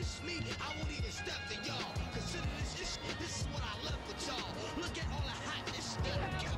it's me, I won't even step to y'all. Consider this, this, this is what I left with y'all. Look at all the hotness that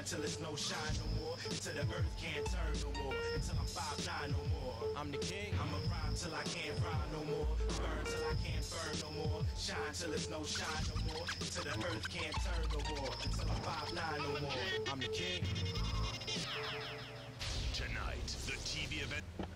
more. Shine till it's no shine no more. Until the earth can't turn no more. Until I'm 5'9 no more. I'm the king. I'ma rhyme till I can't rhyme no more. Burn till I can't burn no more. Shine till it's no shine no more. Until the earth can't turn no more. Until I'm 5'9 no more. I'm the king. Tonight, the TV event.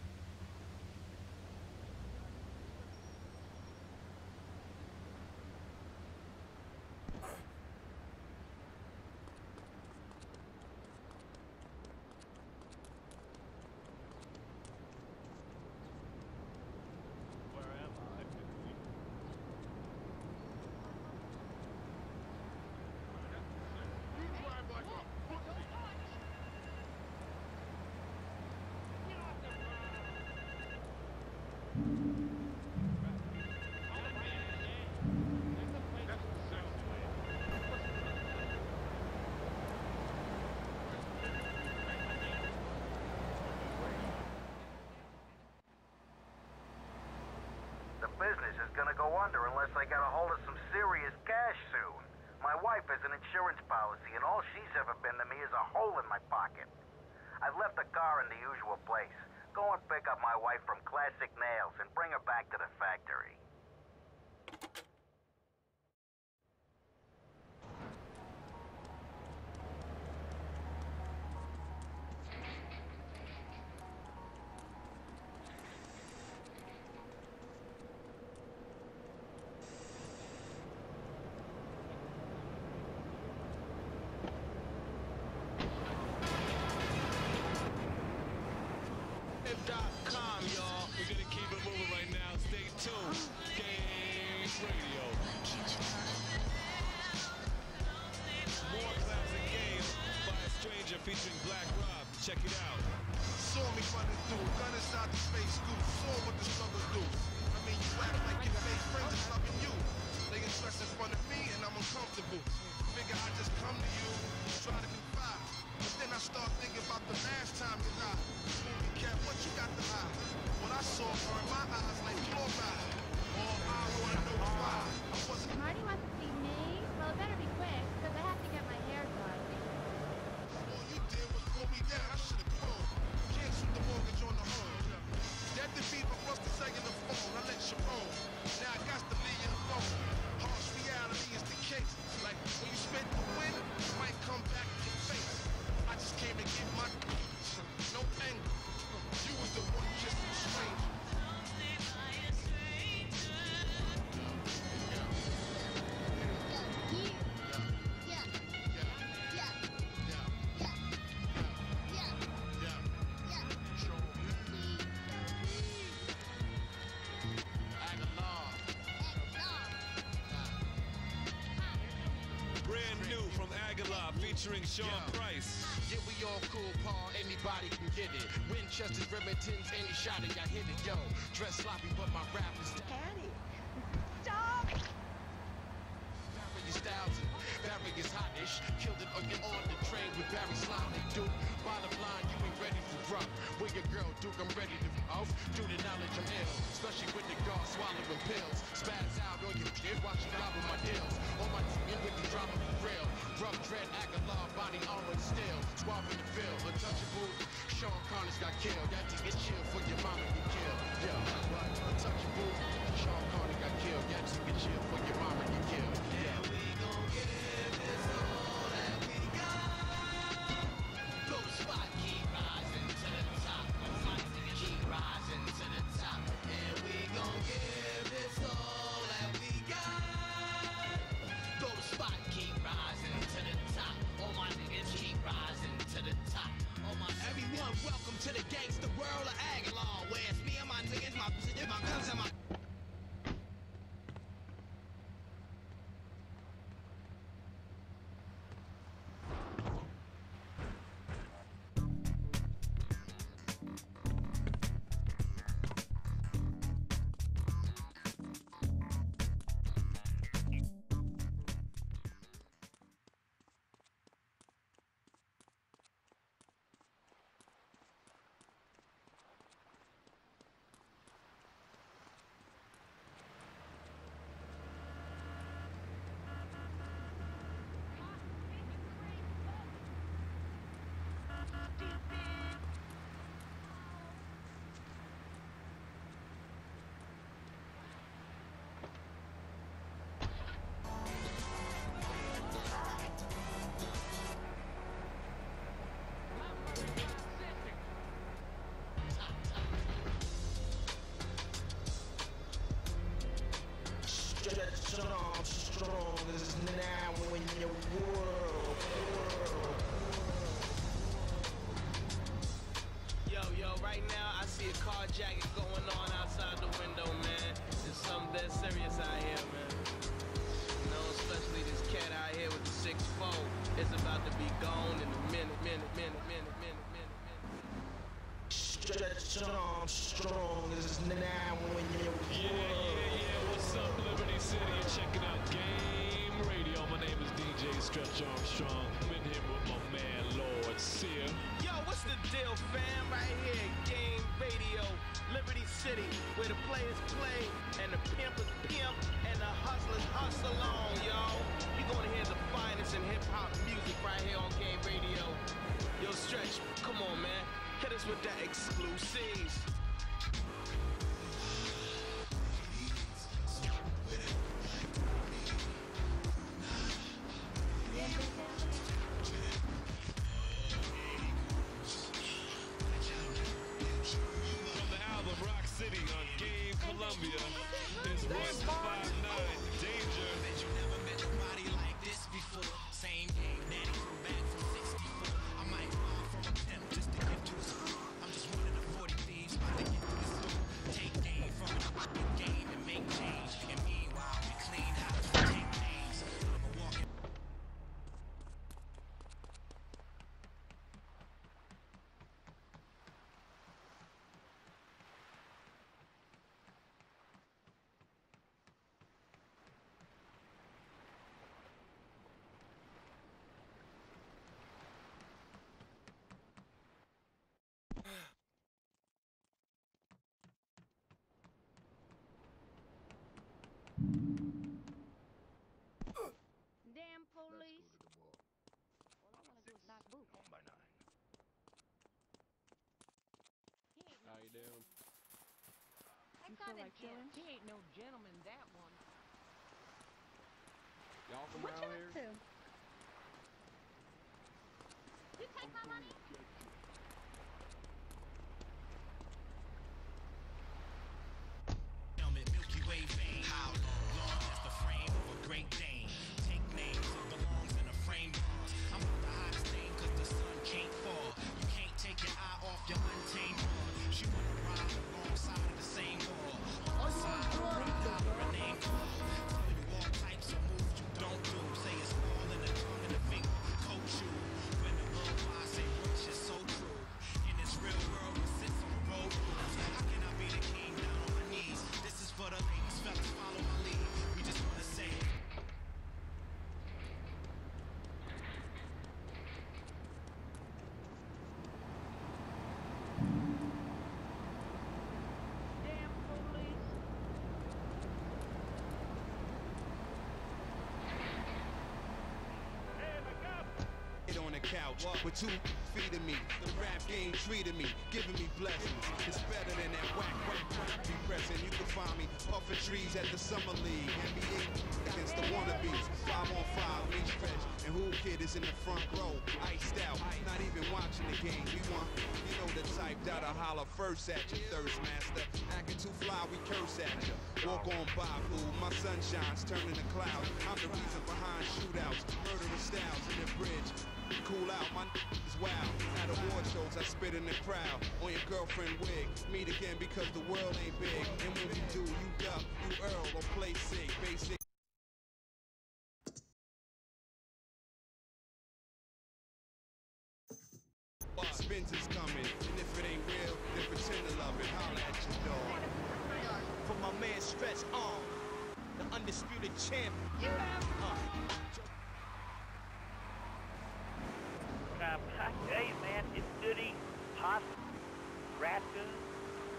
Business is gonna go under unless I get a hold of some serious cash soon. My wife has an insurance policy, and all she's ever been to me is a hole in my pocket. I've left the car in the usual place. Go and pick up my wife from Classic Nails and bring her back to the factory. Featuring Black Rob. Check it out. Saw me running through, gun inside the space scoop. Saw what the struggle do. I mean, you act like your fake friends loving you. They in front of me and I'm uncomfortable. Figure I just come to you, try to confide. But then I start thinking about the last time you. Movie cat, what you got to hide? What I saw burned my eyes like chloride. featuring Sean yeah. Price. Yeah, we all cool, Paul. Anybody can get it. Winchester's, Remingtons, any shot of y'all hit it, yo. Dress sloppy, but my rap is. Annie, stop. Various thousand, Barry's hotish. Killed it or get on the train with Barry Slime. Duke. Bottom line, you ain't ready for rough. With your girl, Duke, I'm ready to off. Due to knowledge, I'm ill. Especially with the guard swallowing pills. Sean Connors got killed. That to get chill for your mama get killed. Yeah, right. Touch your boo. Sean Connors got killed. That to get chill for your mama get killed. This is now when your war doing? He ain't no gentleman, that one. Y'all from out here? to? couch with two feet me. The rap game treating me, giving me blessings. It's better than that whack, whack, whack depressing. You can find me puffing trees at the summer league. NBA against the wannabes. Five on five, me stretch. And who kid is in the front row? Iced out, not even watching the game. We want, you know the type that'll holler first at you, thirst master. Acting too fly, we curse at you. Walk on by, fool. My sunshine's turning to clouds. I'm the reason behind shootout. Cool out, my is wild. At award shows, I spit in the crowd. On your girlfriend wig. Meet again because the world ain't big. And when we do, you duck, you earl, or play sick. Basic. Spencer's coming, and if it ain't real, then pretend to love it. Holla at your dog. For my man Stretch Arm, the undisputed champion. Uh, Um, I tell you, man, it's good eating possum, raccoon,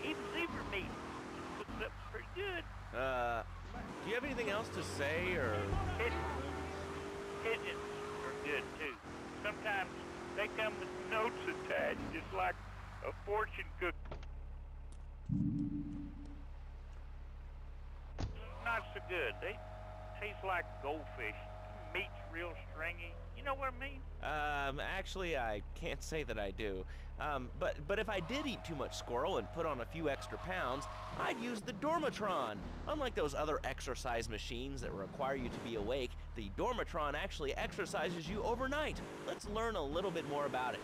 even zebra meat. Cooks up pretty good. Uh, do you have anything else to say, or? Pigeons, pigeons are good too. Sometimes they come with notes attached, just like a fortune cookie. Not so good. They taste like goldfish. Meat's real stringy. You know what I mean? Um, actually, I can't say that I do. Um, but but if I did eat too much squirrel and put on a few extra pounds, I'd use the Dormatron. Unlike those other exercise machines that require you to be awake, the Dormatron actually exercises you overnight. Let's learn a little bit more about it.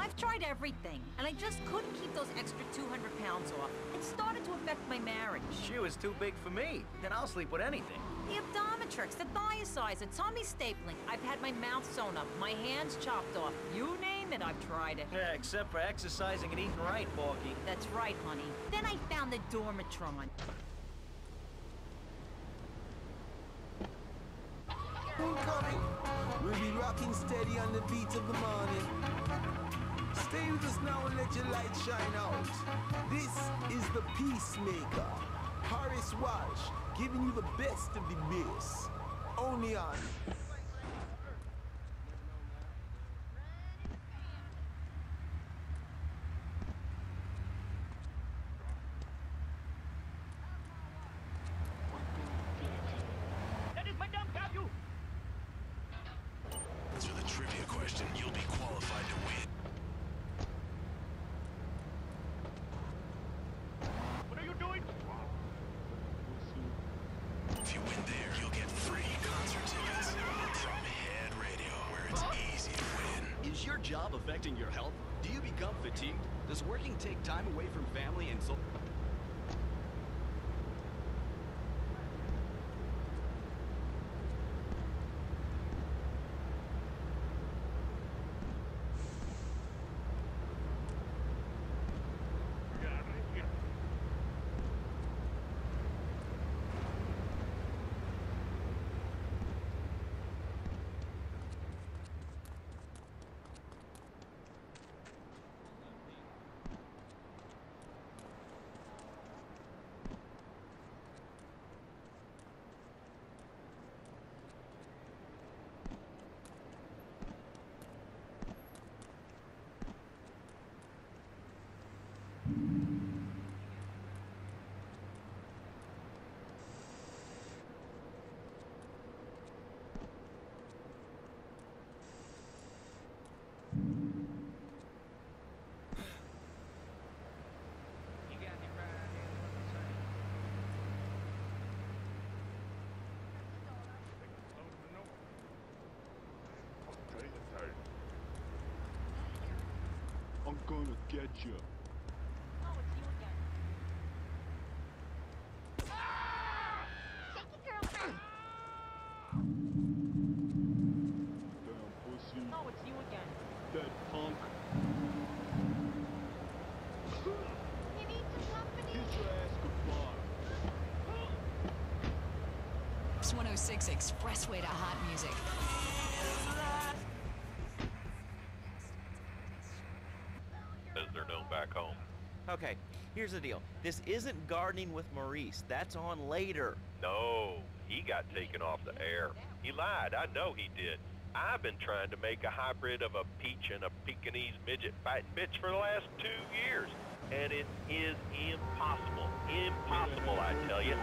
I've tried everything, and I just couldn't keep those extra 200 pounds off. It started to affect my marriage. She was too big for me. Then I'll sleep with anything. The Abdometrix, the Thiasize, the tummy stapling. I've had my mouth sewn up, my hands chopped off. You name it, I've tried it. Yeah, except for exercising and eating right, Porky. That's right, honey. Then I found the Dormatron. Incoming. We'll be rocking steady on the beat of the morning. Stay with us now and let your light shine out. This is the Peacemaker. Horace Walsh, giving you the best of the best. Only on. That is my dumb cow, you! Answer the trivia question. You'll be qualified to win. What are you doing? If you win there, you'll get free concert tickets from Head Radio, where it's easy to win. Is your job affecting your health? Do you become fatigued? Does working take time away from family and so? I'm gonna get you. No, it's you again. Damn pussy. Oh, it's you again. Punk. Some company. Kiss your ass goodbye. It's 106 Expressway to hot music. Here's the deal. This isn't gardening with Maurice. That's on later. No, he got taken off the air. He lied. I know he did. I've been trying to make a hybrid of a peach and a Pekingese midget fighting bitch for the last two years, and it is impossible. Impossible, I tell you.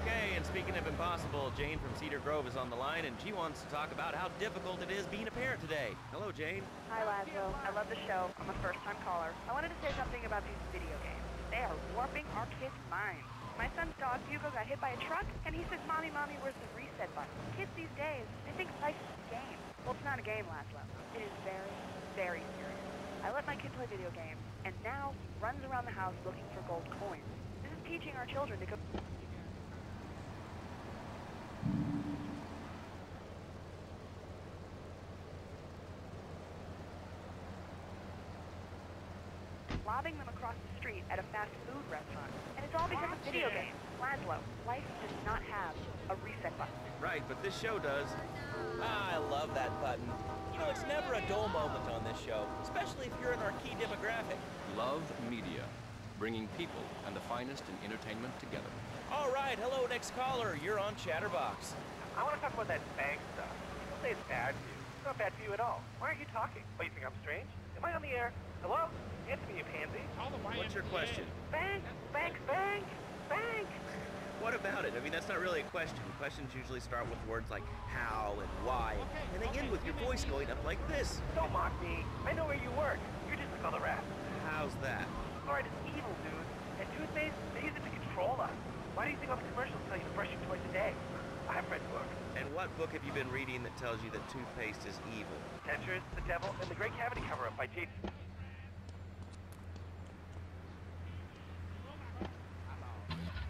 Okay, and speaking of impossible, Jane from Cedar Grove is on the line, and she wants to talk about how difficult it is being a parent today. Hello, Jane. Hi, Lazlow. I love the show. I'm a first-time caller. I wanted to say something about these video games. They are warping our kids' minds. My son's dog, Hugo, got hit by a truck, and he says, Mommy, Mommy, where's the reset button? Kids these days, they think life's a game. Well, it's not a game, Lazlow. It is very, very serious. I let my kid play video games, and now he runs around the house looking for gold coins. This is teaching our children to go... lobbing them across the street at a fast food restaurant. And it's all because of video games. Lazlow, life does not have a reset button. Right, but this show does. Ah, I love that button. You know, it's never a dull moment on this show, especially if you're in our key demographic. Love Media, bringing people and the finest in entertainment together. All right, hello, next caller. You're on Chatterbox. I want to talk about that bank stuff. People say it's bad for you. It's not bad for you at all. Why aren't you talking? Oh, you think I'm strange? Am I on the air? Hello? Answer me, you pansy. What's your question? Bank, bank, bank, bank. What about it? I mean, that's not really a question. Questions usually start with words like how and why, and they end with your voice going up like this. Don't mock me. I know where you work. You're just like all the rest. How's that? Fluoride is evil, dude. And toothpaste, they use it to control us. Why do you think all the commercials tell you to brush your twice a day? I've read books. And what book have you been reading that tells you that toothpaste is evil? Dentures, The Devil, and The Great Cavity Cover-Up by Jason.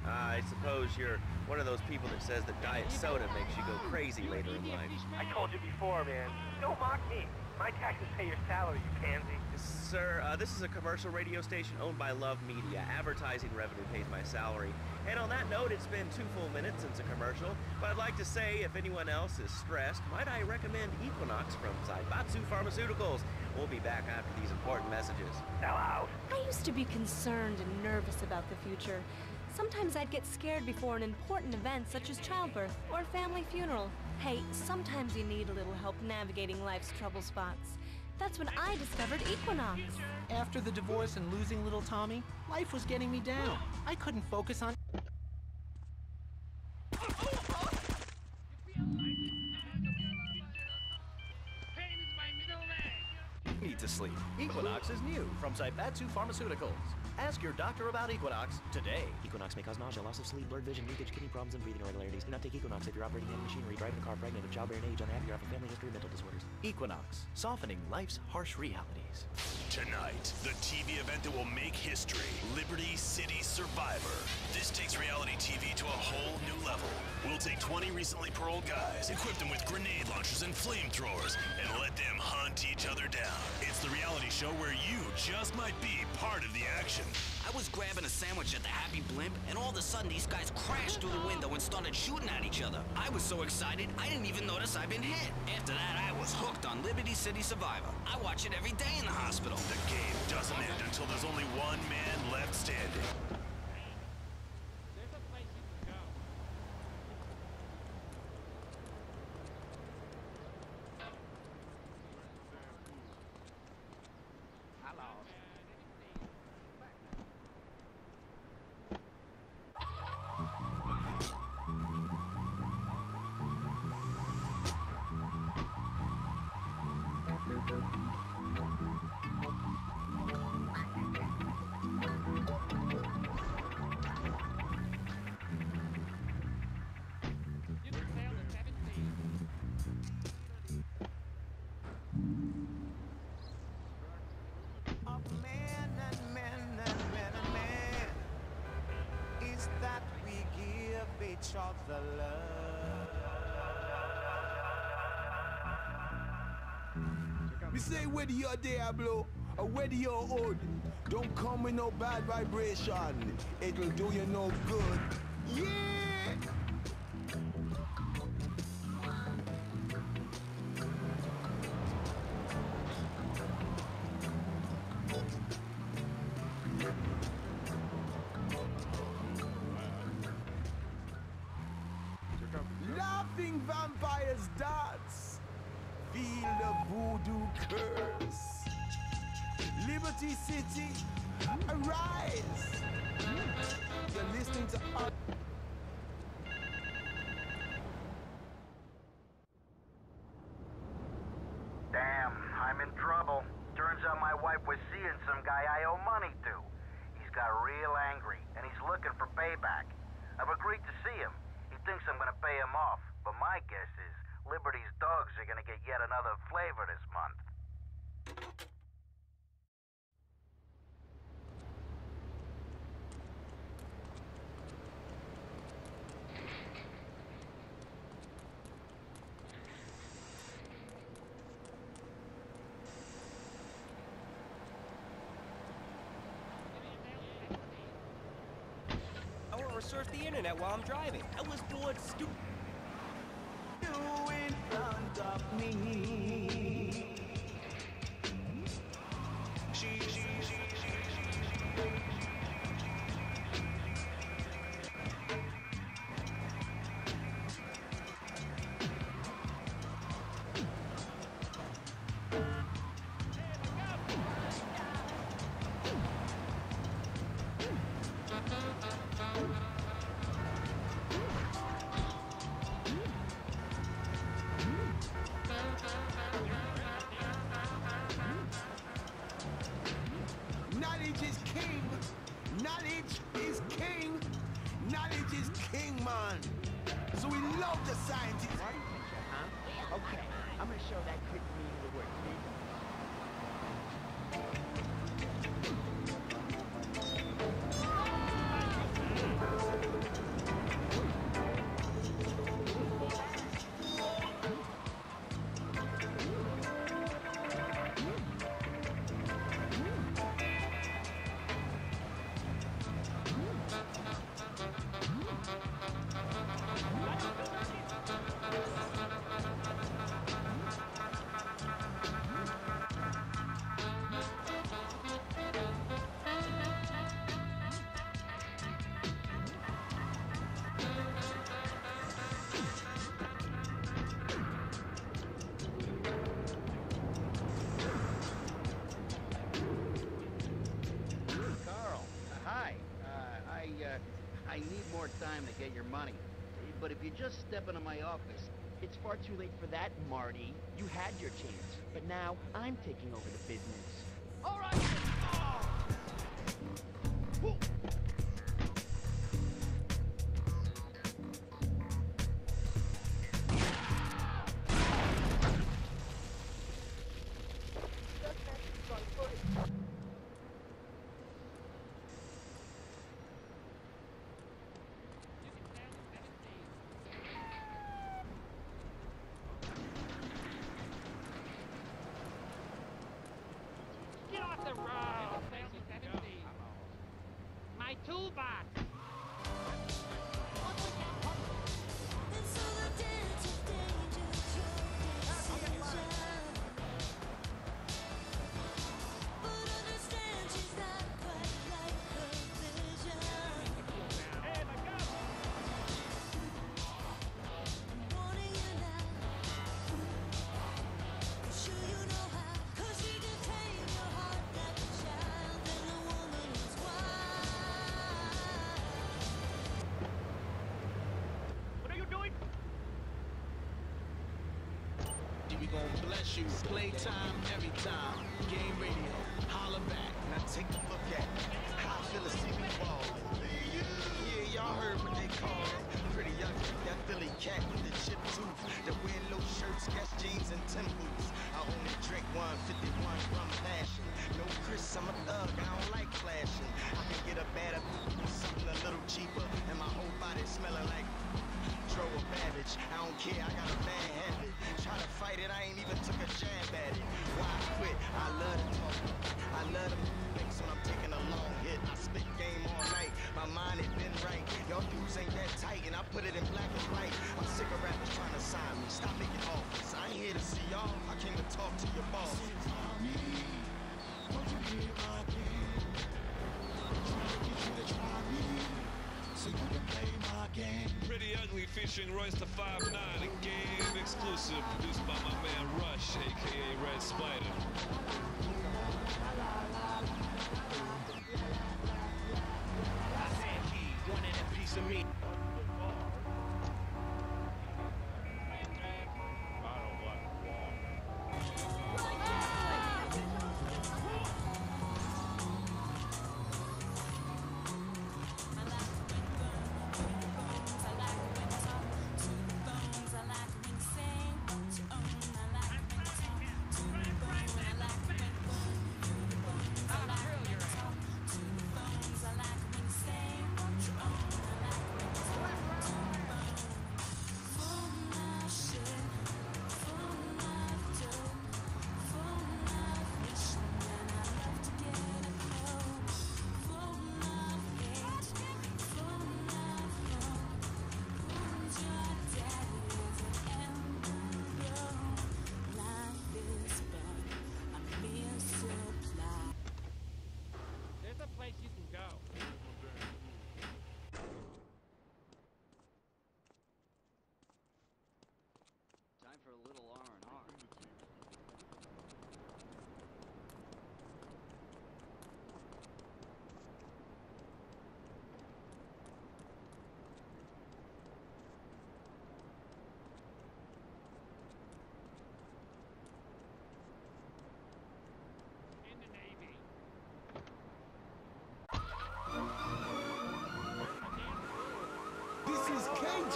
I suppose you're one of those people that says that diet soda makes you go crazy later in life. I told you before, man. Don't mock me. My taxes pay your salary, you pansy. Sir, uh, this is a commercial radio station owned by Love Media. Advertising revenue pays my salary. And on that note, it's been two full minutes since a commercial, but I'd like to say if anyone else is stressed, might I recommend Equinox from Zaibatsu Pharmaceuticals. We'll be back after these important messages. Sell out. I used to be concerned and nervous about the future. Sometimes I'd get scared before an important event such as childbirth or a family funeral. Hey, sometimes you need a little help navigating life's trouble spots. That's when I discovered Equinox. After the divorce and losing little Tommy, life was getting me down. I couldn't focus on. Need to sleep. Equinox is new from Zaibatsu Pharmaceuticals. Ask your doctor about Equinox today. Equinox may cause nausea, loss of sleep, blurred vision, leakage, kidney problems, and breathing irregularities. Do not take Equinox if you're operating heavy machinery, driving a car, pregnant, of childbearing age, unhappy, or have a family history of mental disorders. Equinox, softening life's harsh realities. Tonight, the TV event that will make history Liberty City Survivor. This takes reality TV to a whole new level. We'll take 20 recently paroled guys, equip them with grenade launchers and flamethrowers, and let them hunt each other down. It's the reality show where you just might be part of the action. I was grabbing a sandwich at the Happy Blimp, and all of a sudden these guys crashed through the window and started shooting at each other. I was so excited, I didn't even notice I'd been hit. After that, I was hooked on Liberty City Survivor. I watch it every day in the hospital. The game doesn't end until there's only one man left standing. We say whether you're Diablo or whether you're Hood, don't come with no bad vibration. It'll do you no good. Yeah! surf the internet while I'm driving. I was bored stupid. You in front of me. more time to get your money. But if you just step into my office, it's far too late for that, Marty. You had your chance, but now I'm taking over the business. All right! Oh! we gon' bless you. Playtime every time. Game radio, holla back. Now take a look at me. How feel a see me ball? Yeah, y'all heard what they call it. Pretty young, that Philly cat with the chip tooth. That wear low shirts, catch jeans, and Tim boots. I only drink 151 rum passion. No Chris, I'm a thug. ugly featuring Royce da 5'9, a game exclusive produced by my man Rush, aka Red Spider.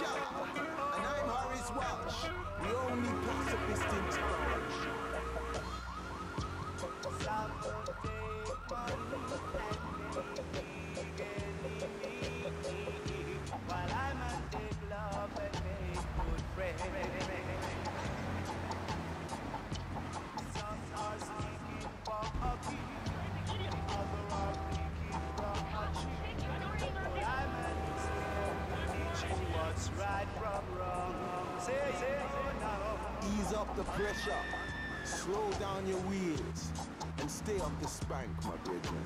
And I'm Horace Walsh, the only Ease up the pressure, slow down your wheels, and stay off the spank, my brethren.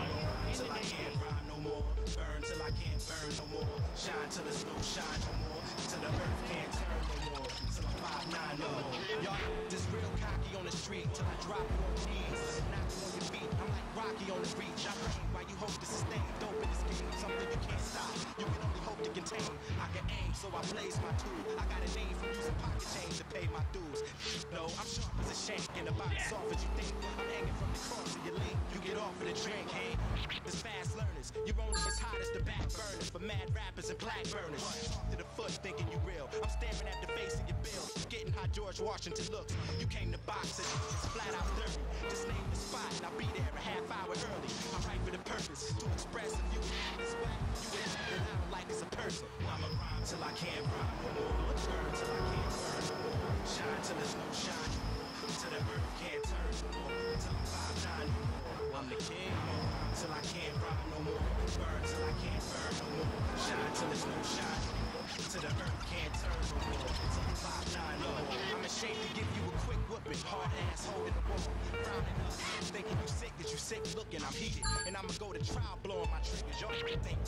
Shine till there's no shine no more. Till the earth can't turn no more. Till I'm five nine no more. Y'all just real cocky on the street till I drop your knees. Knock on your feet. I'm like Rocky on the reach. I reign while you hope to sustain. Dope in this game, something you can't stop. You can only hope to contain. I can aim, so I blaze my tool. I got a name from using pocket change to pay my dues. No, I'm sharp as a shank and about as soft as you think. I'm hanging from the cross of your link. You get off of the drink, hey? It's fast learners. You're only as hot as the back burners for mad rappers and black burners. To the foot, thinking you real. I'm staring at the face of your bill. Getting how George Washington looks. You came to box and it's flat out dirty. Just name the spot and I'll be there a half hour early. I'm right for the purpose to express if you this way. You ain't I like as a person. I'ma rhyme till I can't rhyme no more. Burn till I can't burn no more. Shine till there's no shine no more. Till the earth can't turn no more. Till I'm five nine no more. I'm the king. I'ma rhyme till I can't rhyme no more. Burn till I can't burn no more. Shine till there's no shine no more. Till the earth can't turn no more. Till I'm five nine no more. I'm ashamed to give you a quick whooping. Hard ass holding the wall. Frowning up. Thinking you sick, cause you sick looking. I'm heated. And I'ma go to trial blowing my triggers. Y'all think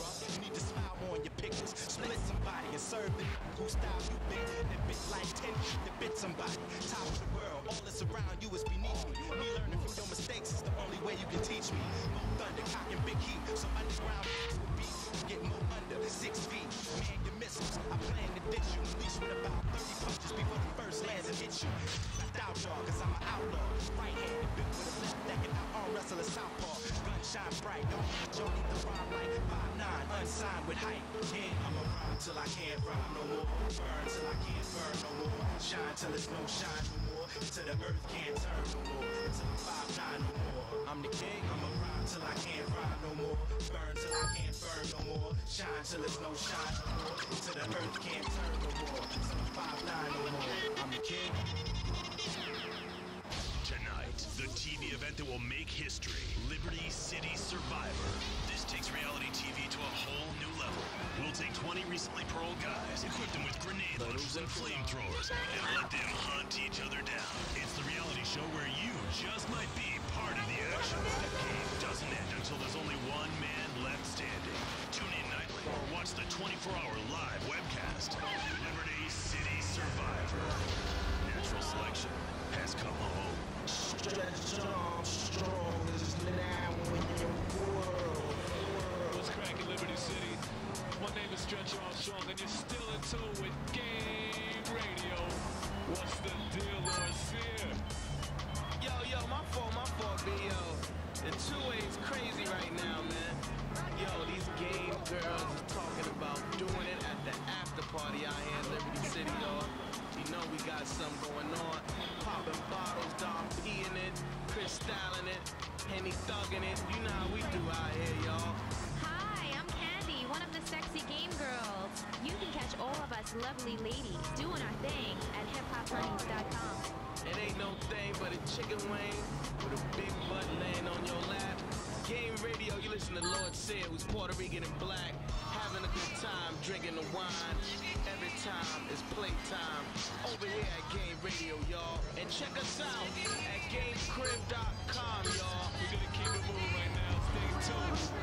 serve the who style you big. That bit like 10 to bit somebody. Top of the world. All that's around you is beneath me. Me learning from your mistakes is the only way you can teach me. Thunder, cocking big heat. So underground will be get more under six feet. Man, your missiles. I plan to ditch you. Unleash with about 30 punches before the first lands and hit you. I doubt y'all, cause I'm an outlaw. Right handed, bit with a left that can out arm wrestle a southpaw. Gun shine bright, don't y'all need to rhyme like 5'9, unsigned with height. Yeah, I'ma rhyme till I can't rhyme no more. Burn till I can't burn no more. Shine till there's no shine no more. Till the earth can't turn no more. Till I'm 5'9 no more. I'm the king, I'ma rhyme till I can't rhyme no more. Burn till I can't burn no more. Shine till there's no shine no more. Till the earth can't turn no more. Till I'm 5'9 no more. I'm the king. Tonight, the TV event that will make history Liberty City Survivor. Recently paroled guys, equip them with grenade launchers and flamethrowers, and let them hunt each other down. It's the reality show where you just might be part of the action. The game doesn't end until there's only one man left standing. Tune in nightly or watch the 24-hour live webcast. All lovely lady doing our thing at hiphoprunnings.com. It ain't no thing but a chicken wing with a big butt laying on your lap. Game radio, you listen to Lord Sear, who's Puerto Rican and black, having a good time, drinking the wine. Every time is playtime over here at Game Radio, y'all. And check us out at GameCrib.com, y'all. We're gonna keep it moving right now. Stay tuned.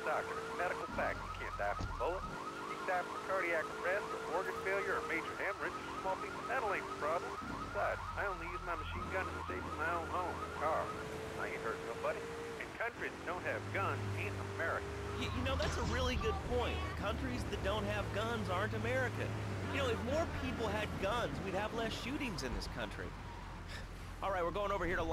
the doctor medical facts. You can't die from a bullet. You can die from cardiac arrest or organ failure or major hemorrhage. Small piece of metal ain't the problem. Besides, I only use my machine gun to save my own home and car. I ain't hurt nobody. And countries that don't have guns ain't America. You, you know, that's a really good point. Countries that don't have guns aren't America. You know, if more people had guns, we'd have less shootings in this country. All right, we're going over here to...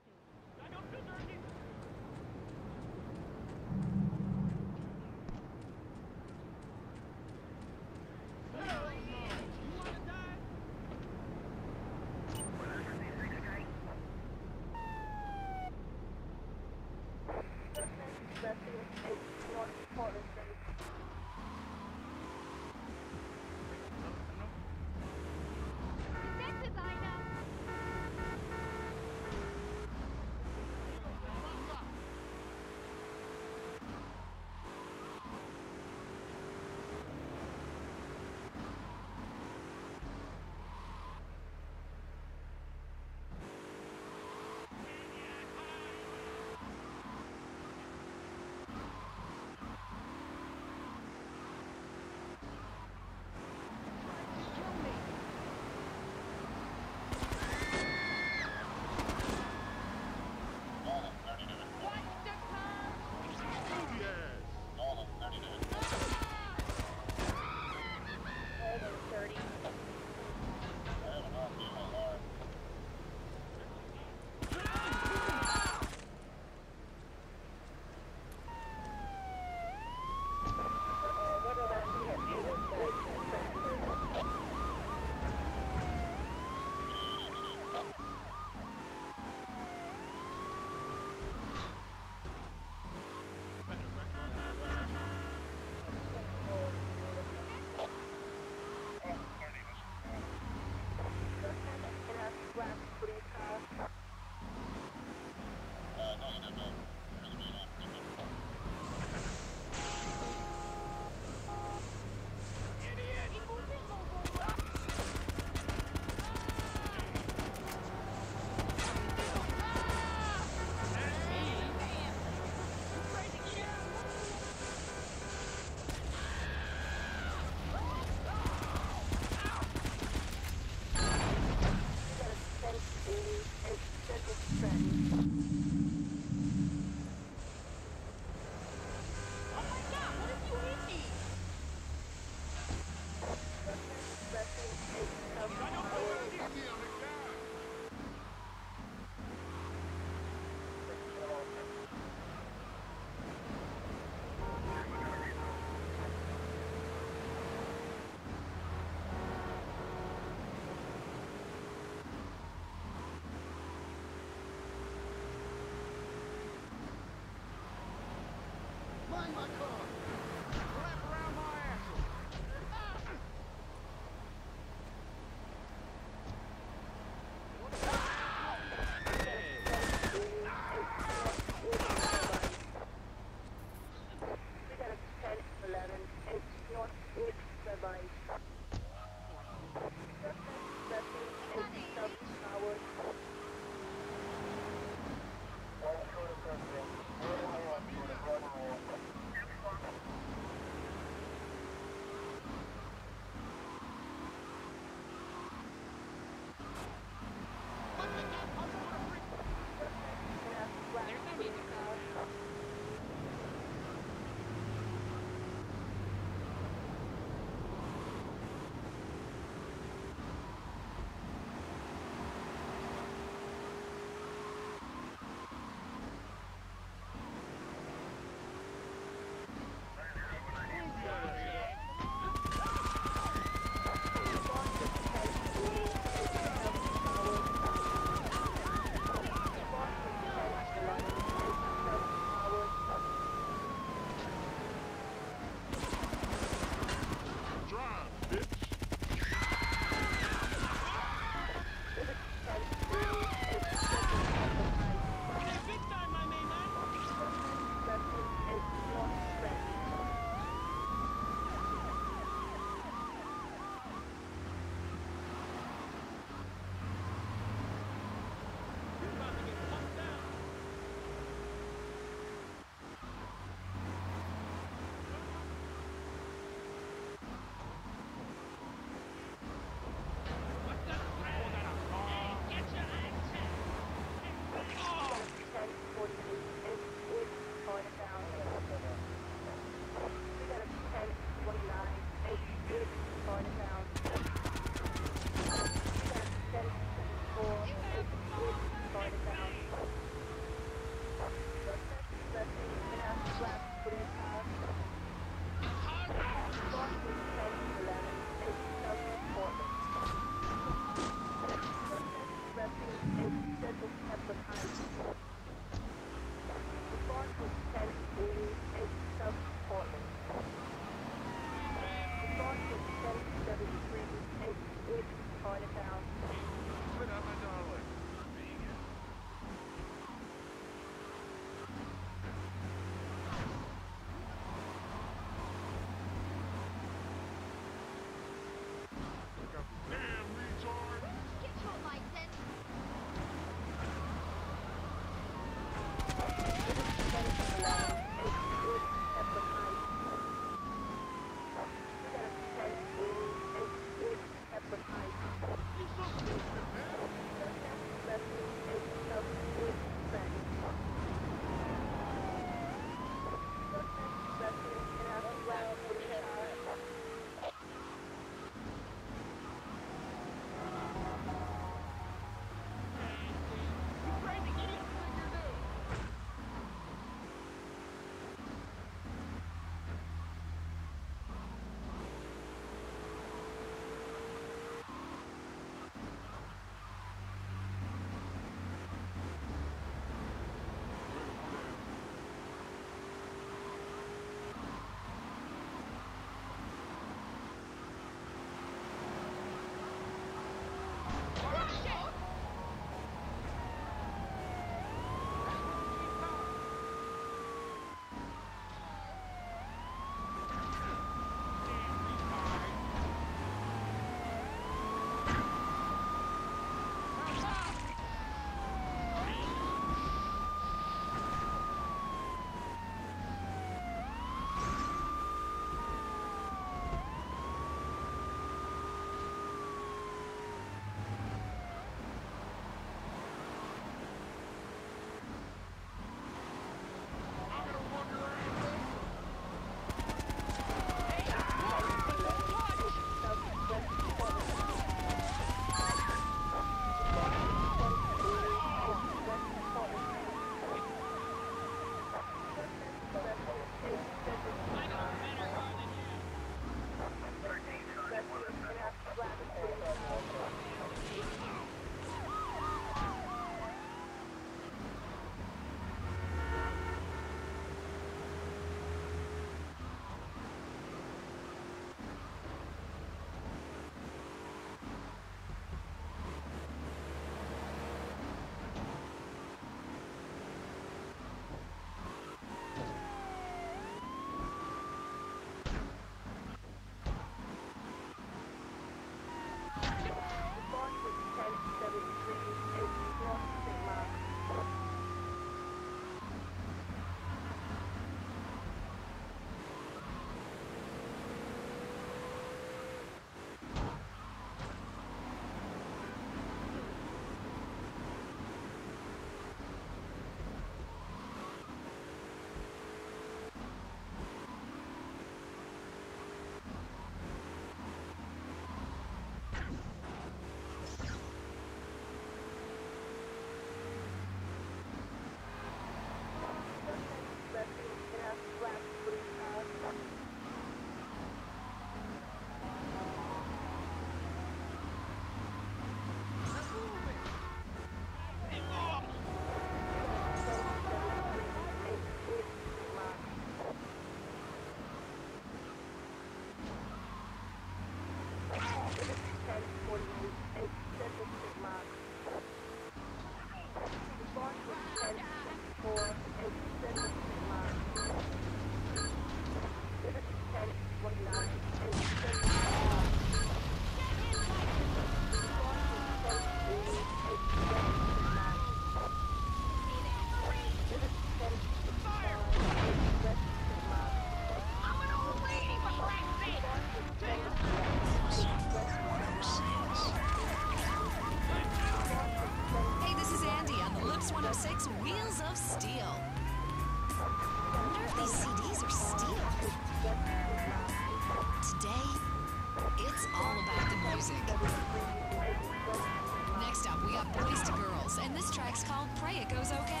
was okay.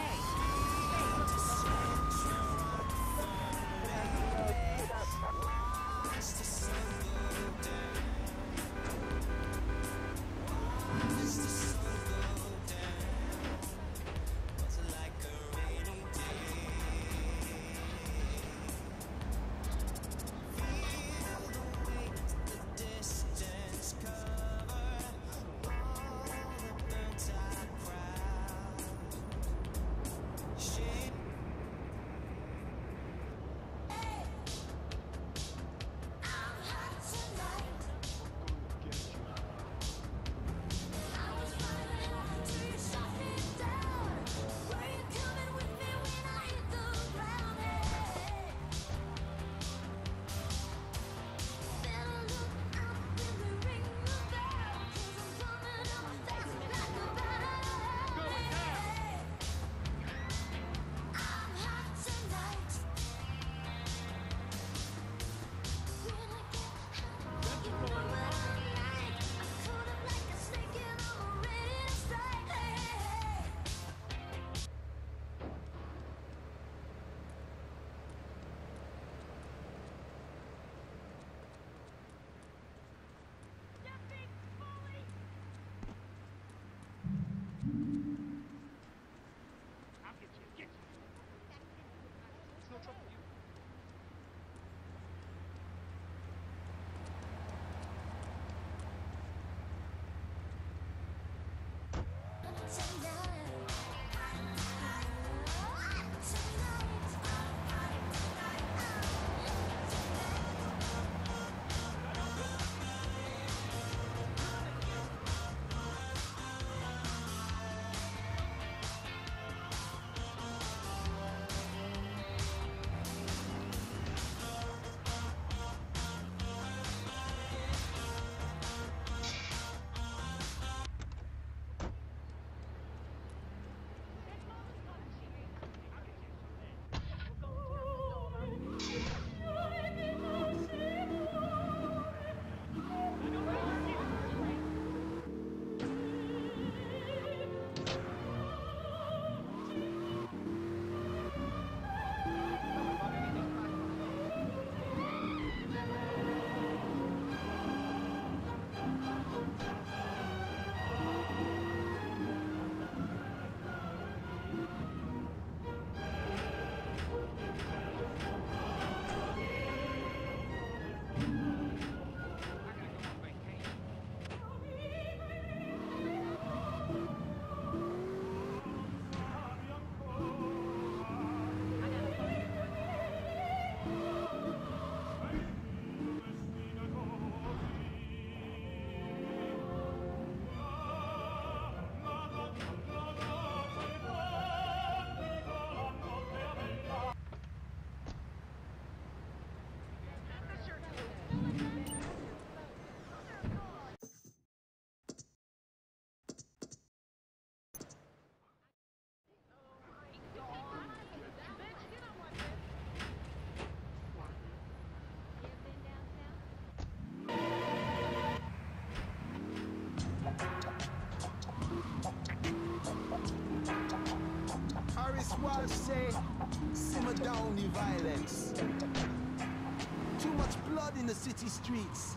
The city streets,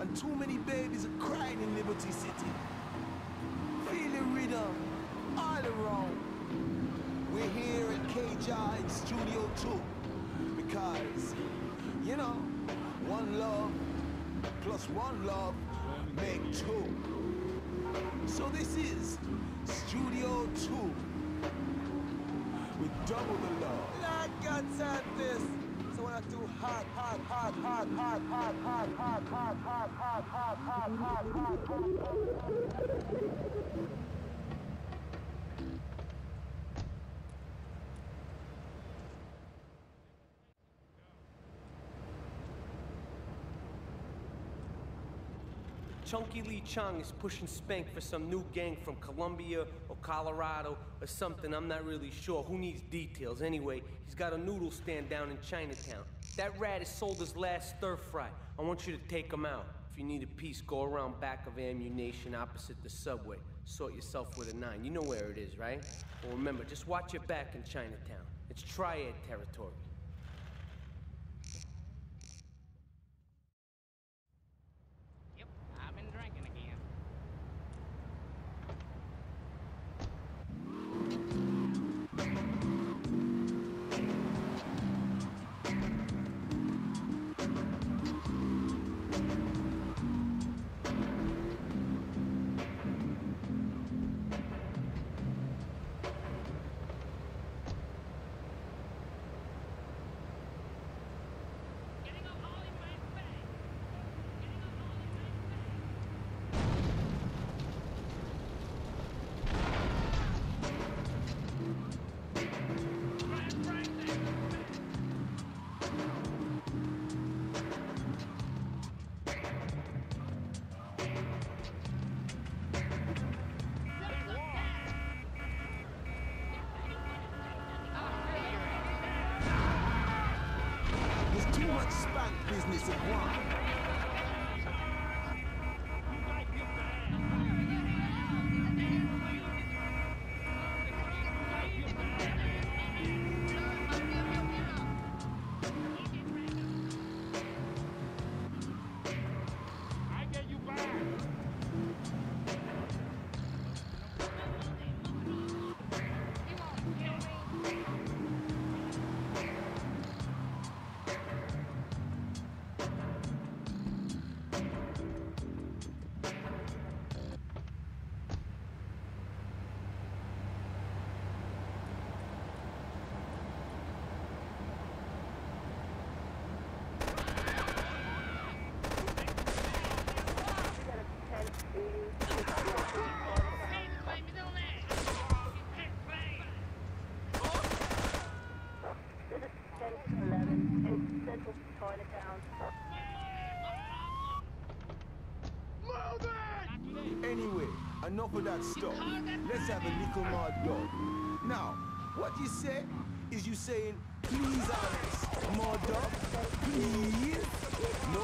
and too many babies are crying in Liberty City. Feel the rhythm all around. We're here at K-JAH in Studio 2 because, you know, one love plus one love make two. So this is Studio 2 with double the love. Lord God sent this. So when I do hard, Chunky Lee Chung is pushing spank for some new gang from Colombia or Colorado or something, I'm not really sure. Who needs details? Anyway, he's got a noodle stand down in Chinatown. That rat has sold his last stir fry. I want you to take him out. If you need a piece, go around back of Ammu-Nation opposite the subway. Sort yourself with a nine. You know where it is, right? Well, remember, just watch your back in Chinatown. It's triad territory. Enough of that stuff. Let's have a little more dog. Now, what you say is you saying, please, Alex, more dog? Please? No,